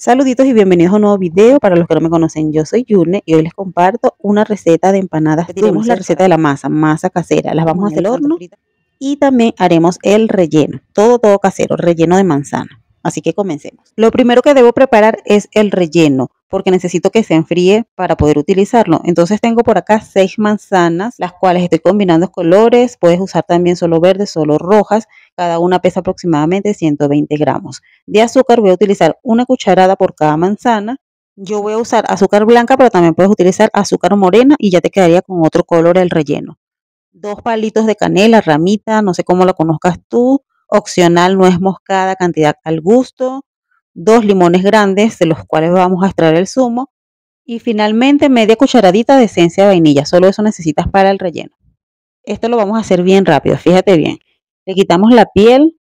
Saluditos y bienvenidos a un nuevo video. Para los que no me conocen, yo soy Yurne y hoy les comparto una receta de empanadas. Tenemos la receta de la masa, masa casera. Las vamos a hacer al horno y también haremos el relleno. Todo, todo casero, relleno de manzana. Así que comencemos. Lo primero que debo preparar es el relleno porque necesito que se enfríe para poder utilizarlo. Entonces tengo por acá seis manzanas, las cuales estoy combinando colores. Puedes usar también solo verdes, solo rojas. Cada una pesa aproximadamente 120 gramos. De azúcar voy a utilizar una cucharada por cada manzana. Yo voy a usar azúcar blanca, pero también puedes utilizar azúcar morena y ya te quedaría con otro color el relleno. Dos palitos de canela, ramita, no sé cómo lo conozcas tú. Opcional, nuez moscada, cantidad al gusto dos limones grandes de los cuales vamos a extraer el zumo y finalmente media cucharadita de esencia de vainilla, solo eso necesitas para el relleno. Esto lo vamos a hacer bien rápido, fíjate bien. Le quitamos la piel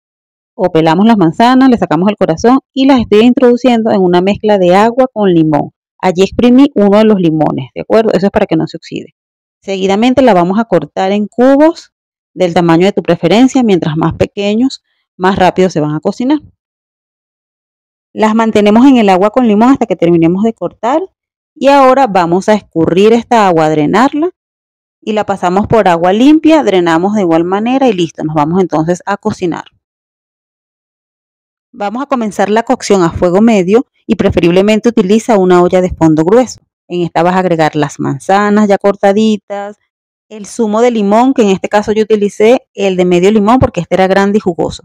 o pelamos las manzanas, le sacamos el corazón y las estoy introduciendo en una mezcla de agua con limón. Allí exprimí uno de los limones, ¿de acuerdo? Eso es para que no se oxide. Seguidamente la vamos a cortar en cubos del tamaño de tu preferencia, mientras más pequeños, más rápido se van a cocinar. Las mantenemos en el agua con limón hasta que terminemos de cortar. Y ahora vamos a escurrir esta agua, drenarla. Y la pasamos por agua limpia, drenamos de igual manera y listo. Nos vamos entonces a cocinar. Vamos a comenzar la cocción a fuego medio y preferiblemente utiliza una olla de fondo grueso. En esta vas a agregar las manzanas ya cortaditas, el zumo de limón, que en este caso yo utilicé el de medio limón porque este era grande y jugoso.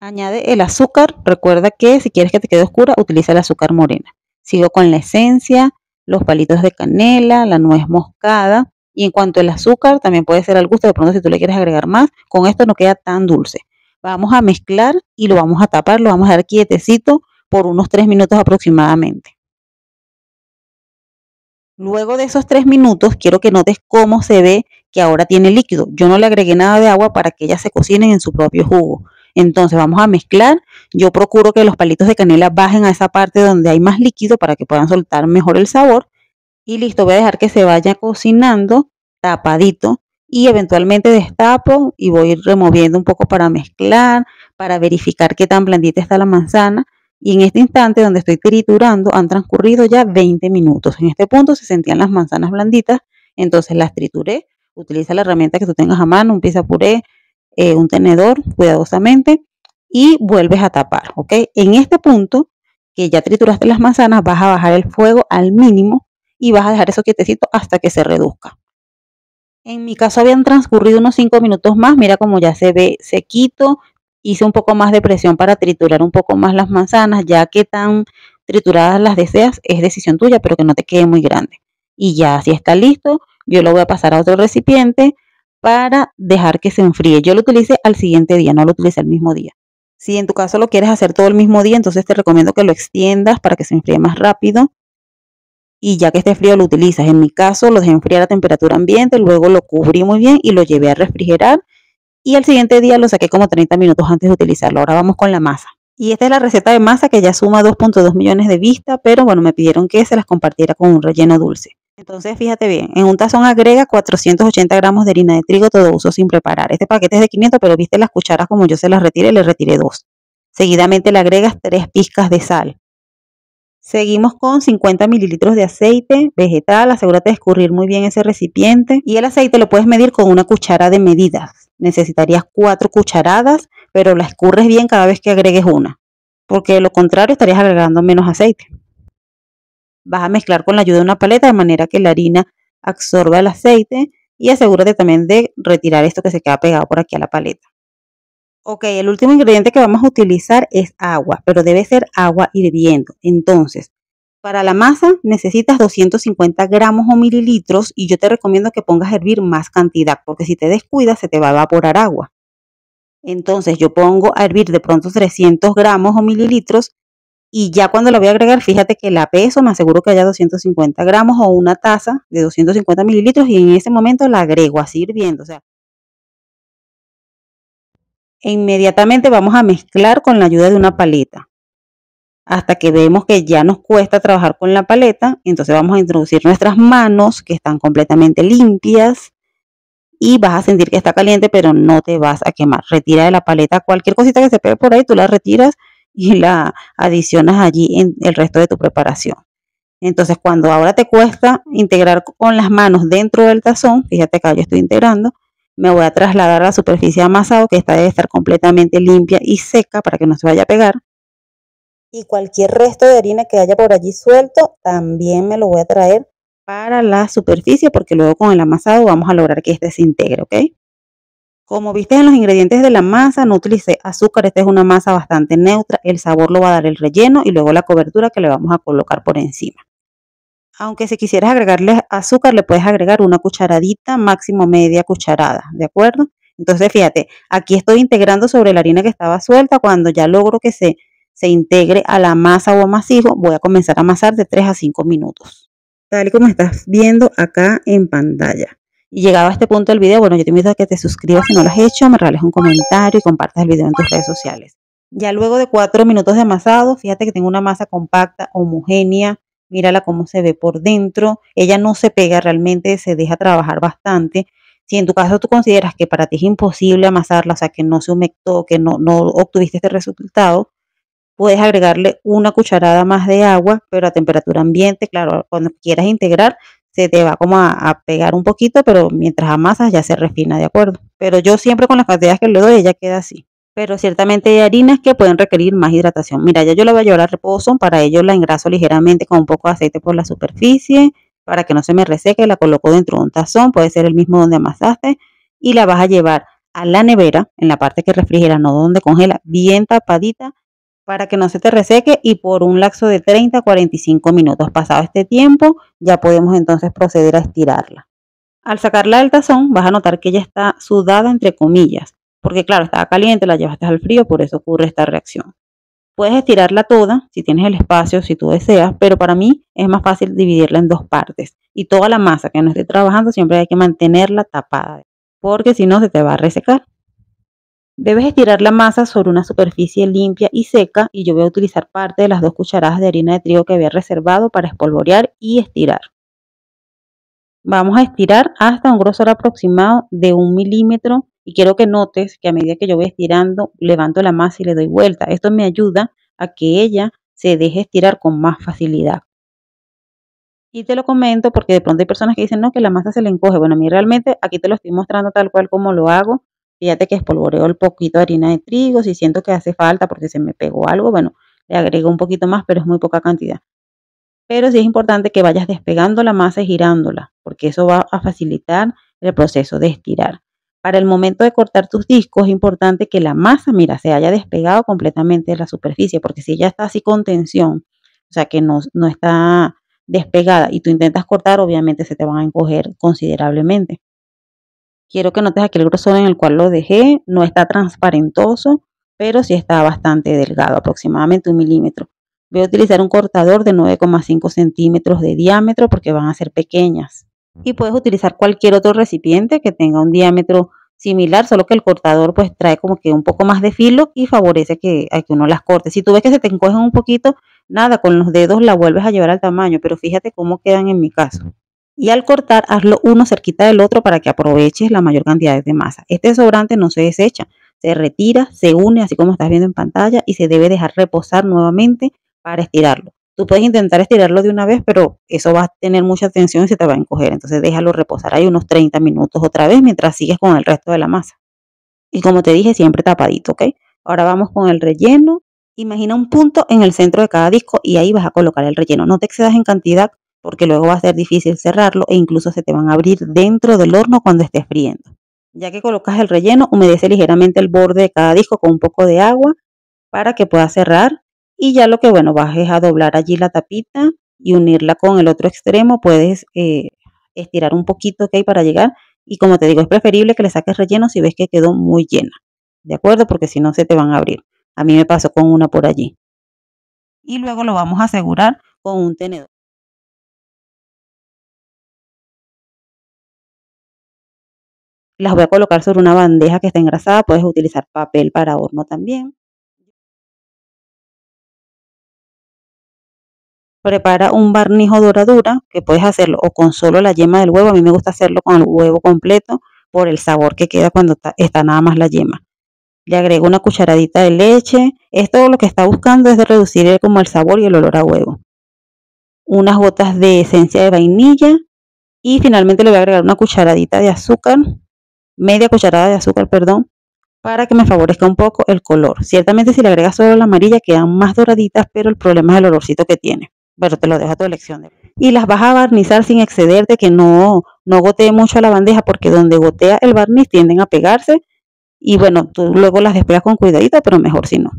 Añade el azúcar. Recuerda que si quieres que te quede oscura, utiliza el azúcar morena. Sigo con la esencia, los palitos de canela, la nuez moscada. Y en cuanto al azúcar, también puede ser al gusto. De pronto, si tú le quieres agregar más, con esto no queda tan dulce. Vamos a mezclar y lo vamos a tapar. Lo vamos a dar quietecito por unos 3 minutos aproximadamente. Luego de esos 3 minutos, quiero que notes cómo se ve que ahora tiene líquido. Yo no le agregué nada de agua para que ellas se cocinen en su propio jugo. Entonces vamos a mezclar. Yo procuro que los palitos de canela bajen a esa parte donde hay más líquido para que puedan soltar mejor el sabor. Y listo, voy a dejar que se vaya cocinando tapadito y eventualmente destapo y voy removiendo un poco para mezclar, para verificar qué tan blandita está la manzana. Y en este instante donde estoy triturando han transcurrido ya 20 minutos. En este punto se sentían las manzanas blanditas, entonces las trituré. Utiliza la herramienta que tú tengas a mano, un pizza puré, eh, un tenedor cuidadosamente y vuelves a tapar, ¿ok? En este punto que ya trituraste las manzanas, vas a bajar el fuego al mínimo y vas a dejar eso quietecito hasta que se reduzca. En mi caso habían transcurrido unos 5 minutos más, mira como ya se ve sequito, hice un poco más de presión para triturar un poco más las manzanas, ya que tan trituradas las deseas, es decisión tuya, pero que no te quede muy grande. Y ya, si está listo, yo lo voy a pasar a otro recipiente, para dejar que se enfríe. Yo lo utilicé al siguiente día, no lo utilicé el mismo día. Si en tu caso lo quieres hacer todo el mismo día, entonces te recomiendo que lo extiendas para que se enfríe más rápido. Y ya que esté frío lo utilizas. En mi caso lo dejé enfriar a temperatura ambiente, luego lo cubrí muy bien y lo llevé a refrigerar. Y al siguiente día lo saqué como 30 minutos antes de utilizarlo. Ahora vamos con la masa. Y esta es la receta de masa que ya suma 2.2 millones de vistas, pero bueno, me pidieron que se las compartiera con un relleno dulce. Entonces, fíjate bien, en un tazón agrega 480 gramos de harina de trigo, todo uso sin preparar. Este paquete es de 500, pero viste las cucharas como yo se las retiré, le retiré dos. Seguidamente le agregas tres pizcas de sal. Seguimos con 50 mililitros de aceite vegetal. Asegúrate de escurrir muy bien ese recipiente. Y el aceite lo puedes medir con una cuchara de medidas. Necesitarías cuatro cucharadas, pero la escurres bien cada vez que agregues una. Porque de lo contrario estarías agregando menos aceite. Vas a mezclar con la ayuda de una paleta de manera que la harina absorba el aceite y asegúrate también de retirar esto que se queda pegado por aquí a la paleta. Ok, el último ingrediente que vamos a utilizar es agua, pero debe ser agua hirviendo. Entonces, para la masa necesitas 250 gramos o mililitros y yo te recomiendo que pongas a hervir más cantidad porque si te descuidas se te va a evaporar agua. Entonces yo pongo a hervir de pronto 300 gramos o mililitros y ya cuando la voy a agregar, fíjate que la peso, me aseguro que haya 250 gramos o una taza de 250 mililitros y en ese momento la agrego así hirviendo. O sea, e inmediatamente vamos a mezclar con la ayuda de una paleta. Hasta que vemos que ya nos cuesta trabajar con la paleta, entonces vamos a introducir nuestras manos que están completamente limpias y vas a sentir que está caliente, pero no te vas a quemar. Retira de la paleta cualquier cosita que se pegue por ahí, tú la retiras y la adicionas allí en el resto de tu preparación. Entonces, cuando ahora te cuesta integrar con las manos dentro del tazón, fíjate acá yo estoy integrando, me voy a trasladar a la superficie amasado, que esta debe estar completamente limpia y seca para que no se vaya a pegar. Y cualquier resto de harina que haya por allí suelto, también me lo voy a traer para la superficie, porque luego con el amasado vamos a lograr que este se integre, ¿ok? Como viste en los ingredientes de la masa, no utilicé azúcar, esta es una masa bastante neutra, el sabor lo va a dar el relleno y luego la cobertura que le vamos a colocar por encima. Aunque si quisieras agregarle azúcar, le puedes agregar una cucharadita, máximo media cucharada, ¿de acuerdo? Entonces, fíjate, aquí estoy integrando sobre la harina que estaba suelta. Cuando ya logro que se, se integre a la masa o amasijo, voy a comenzar a amasar de 3 a 5 minutos. Tal y como estás viendo acá en pantalla. Y llegado a este punto del video, bueno, yo te invito a que te suscribas si no lo has hecho, me regales un comentario y compartas el video en tus redes sociales. Ya luego de 4 minutos de amasado, fíjate que tengo una masa compacta, homogénea, mírala cómo se ve por dentro, ella no se pega realmente, se deja trabajar bastante. Si en tu caso tú consideras que para ti es imposible amasarla, o sea, que no se humectó, que no, no obtuviste este resultado, puedes agregarle una cucharada más de agua, pero a temperatura ambiente, claro, cuando quieras integrar, se te va como a, pegar un poquito, pero mientras amasas ya se refina, ¿de acuerdo? Pero yo siempre con las cantidades que le doy, ella queda así pero ciertamente hay harinas que pueden requerir más hidratación. Mira, ya yo la voy a llevar a reposo, para ello la engraso ligeramente con un poco de aceite por la superficie, para que no se me reseque, la coloco dentro de un tazón, puede ser el mismo donde amasaste, y la vas a llevar a la nevera, en la parte que refrigera, no donde congela, bien tapadita, para que no se te reseque y por un lapso de 30 a 45 minutos. Pasado este tiempo, ya podemos entonces proceder a estirarla. Al sacarla del tazón, vas a notar que ella está sudada entre comillas porque claro, estaba caliente, la llevaste al frío, por eso ocurre esta reacción. Puedes estirarla toda si tienes el espacio, si tú deseas, pero para mí es más fácil dividirla en dos partes. Y toda la masa que no esté trabajando siempre hay que mantenerla tapada, porque si no se te va a resecar. Debes estirar la masa sobre una superficie limpia y seca y yo voy a utilizar parte de las dos cucharadas de harina de trigo que había reservado para espolvorear y estirar. Vamos a estirar hasta un grosor aproximado de un milímetro y quiero que notes que a medida que yo voy estirando, levanto la masa y le doy vuelta. Esto me ayuda a que ella se deje estirar con más facilidad. Y te lo comento porque de pronto hay personas que dicen, no, que la masa se le encoge. Bueno, a mí realmente aquí te lo estoy mostrando tal cual como lo hago. Fíjate que espolvoreo el poquito de harina de trigo. Si siento que hace falta porque se me pegó algo, bueno, le agrego un poquito más, pero es muy poca cantidad. Pero sí es importante que vayas despegando la masa y girándola, porque eso va a facilitar el proceso de estirar. Para el momento de cortar tus discos es importante que la masa, mira, se haya despegado completamente de la superficie, porque si ya está así con tensión, o sea que no, no está despegada y tú intentas cortar, obviamente se te van a encoger considerablemente. Quiero que notes aquí el grosor en el cual lo dejé, no está transparentoso, pero sí está bastante delgado, aproximadamente un milímetro. Voy a utilizar un cortador de 9,5 centímetros de diámetro porque van a ser pequeñas y puedes utilizar cualquier otro recipiente que tenga un diámetro similar, solo que el cortador pues trae como que un poco más de filo y favorece que, a que uno las corte. Si tú ves que se te encogen un poquito, nada, con los dedos la vuelves a llevar al tamaño, pero fíjate cómo quedan en mi caso. Y al cortar, hazlo uno cerquita del otro para que aproveches la mayor cantidad de masa. Este sobrante no se desecha, se retira, se une así como estás viendo en pantalla y se debe dejar reposar nuevamente para estirarlo. Tú puedes intentar estirarlo de una vez, pero eso va a tener mucha tensión y se te va a encoger. Entonces déjalo reposar ahí unos 30 minutos otra vez mientras sigues con el resto de la masa. Y como te dije, siempre tapadito, ¿ok? Ahora vamos con el relleno. Imagina un punto en el centro de cada disco y ahí vas a colocar el relleno. No te excedas en cantidad porque luego va a ser difícil cerrarlo e incluso se te van a abrir dentro del horno cuando estés friendo. Ya que colocas el relleno, humedece ligeramente el borde de cada disco con un poco de agua para que pueda cerrar y ya lo que, bueno, vas a doblar allí la tapita y unirla con el otro extremo. Puedes eh, estirar un poquito, hay Para llegar. Y como te digo, es preferible que le saques relleno si ves que quedó muy llena. ¿De acuerdo? Porque si no, se te van a abrir. A mí me pasó con una por allí. Y luego lo vamos a asegurar con un tenedor. Las voy a colocar sobre una bandeja que está engrasada. Puedes utilizar papel para horno también. prepara un barniz o doradura que puedes hacerlo o con solo la yema del huevo. A mí me gusta hacerlo con el huevo completo por el sabor que queda cuando está, nada más la yema. le agrego una cucharadita de leche. Esto lo que está buscando es de reducir como el sabor y el olor a huevo. Unas gotas de esencia de vainilla y finalmente le voy a agregar una cucharadita de azúcar, media cucharada de azúcar, perdón, para que me favorezca un poco el color. Ciertamente si le agregas solo la amarilla quedan más doraditas, pero el problema es el olorcito que tiene. Pero te lo dejo a tu elección. Y las vas a barnizar sin excederte, que no, no gotee mucho a la bandeja, porque donde gotea el barniz tienden a pegarse. Y bueno, tú luego las despegas con cuidadito, pero mejor si no.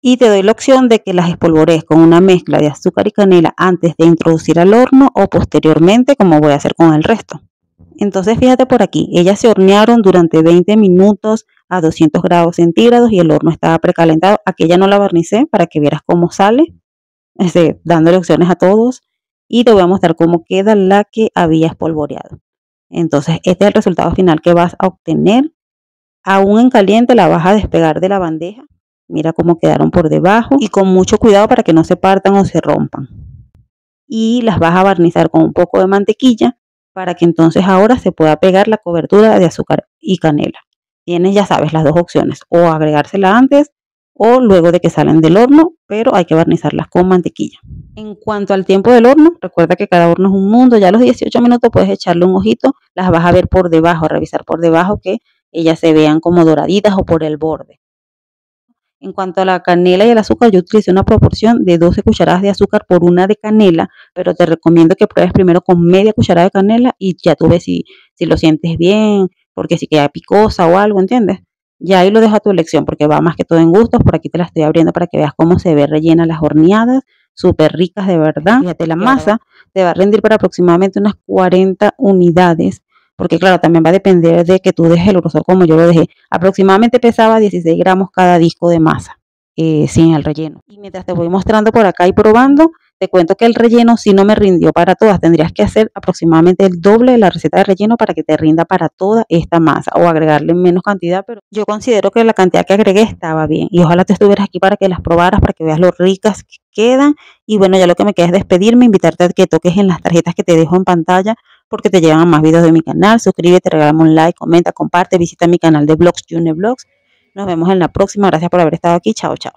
Y te doy la opción de que las espolvorees con una mezcla de azúcar y canela antes de introducir al horno o posteriormente, como voy a hacer con el resto. Entonces fíjate por aquí, ellas se hornearon durante 20 minutos a 200 grados centígrados y el horno estaba precalentado. Aquella no la barnicé para que vieras cómo sale, este, dándole opciones a todos. Y te voy a mostrar cómo queda la que había espolvoreado. Entonces este es el resultado final que vas a obtener. Aún en caliente la vas a despegar de la bandeja. Mira cómo quedaron por debajo y con mucho cuidado para que no se partan o se rompan. Y las vas a barnizar con un poco de mantequilla para que entonces ahora se pueda pegar la cobertura de azúcar y canela. Tienes, ya sabes, las dos opciones, o agregársela antes o luego de que salen del horno, pero hay que barnizarlas con mantequilla. En cuanto al tiempo del horno, recuerda que cada horno es un mundo, ya a los 18 minutos puedes echarle un ojito, las vas a ver por debajo, revisar por debajo que ellas se vean como doraditas o por el borde. En cuanto a la canela y el azúcar, yo utilicé una proporción de 12 cucharadas de azúcar por una de canela, pero te recomiendo que pruebes primero con media cucharada de canela y ya tú ves si, si lo sientes bien, porque si queda picosa o algo, ¿entiendes? Ya ahí lo dejo a tu elección porque va más que todo en gustos. Por aquí te la estoy abriendo para que veas cómo se ve rellena las horneadas. Súper ricas de verdad. Fíjate, la masa te va a rendir para aproximadamente unas 40 unidades porque claro, también va a depender de que tú dejes el grosor como yo lo dejé. Aproximadamente pesaba 16 gramos cada disco de masa, eh, sin el relleno. Y mientras te voy mostrando por acá y probando, te cuento que el relleno si no me rindió para todas. Tendrías que hacer aproximadamente el doble de la receta de relleno para que te rinda para toda esta masa o agregarle menos cantidad, pero yo considero que la cantidad que agregué estaba bien y ojalá te estuvieras aquí para que las probaras, para que veas lo ricas que quedan. Y bueno, ya lo que me queda es despedirme, invitarte a que toques en las tarjetas que te dejo en pantalla porque te llegan más videos de mi canal. Suscríbete, regálame un like, comenta, comparte, visita mi canal de blogs, June Blogs. Nos vemos en la próxima. Gracias por haber estado aquí. Chao, chao.